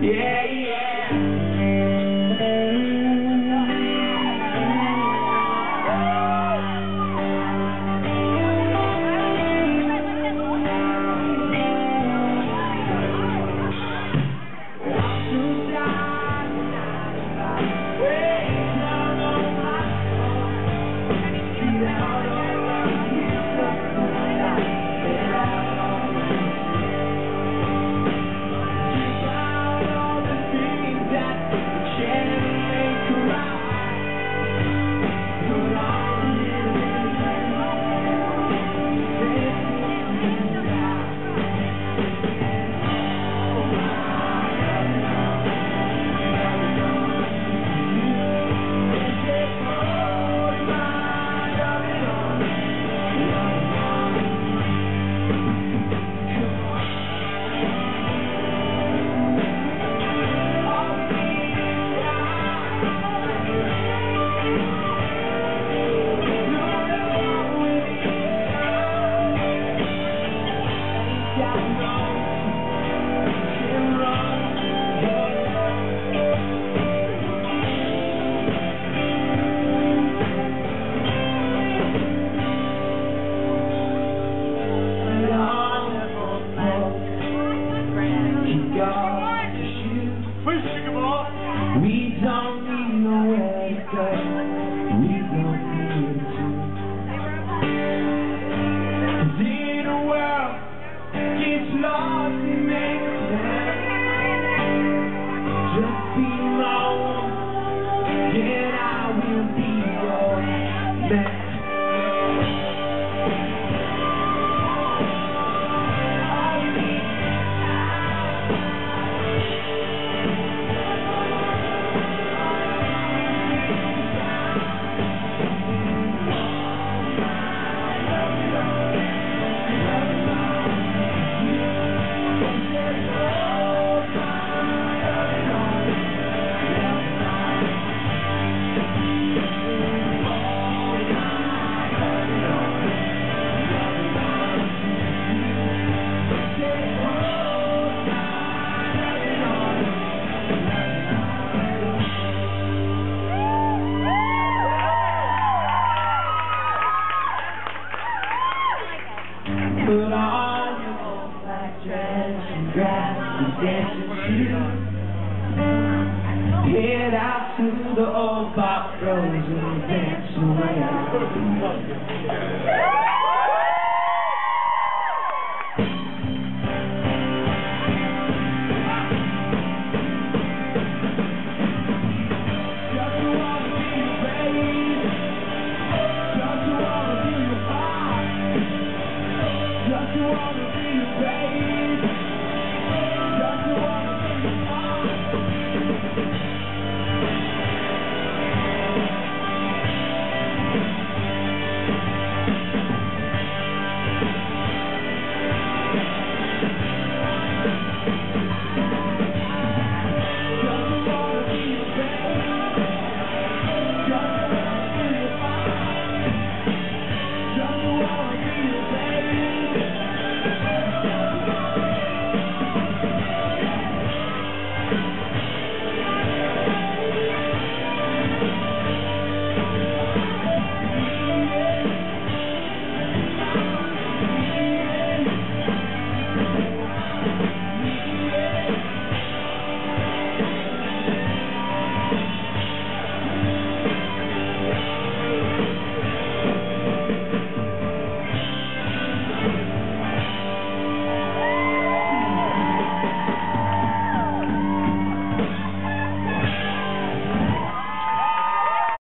Yeah. We don't Head out to the old pop roads and dance around.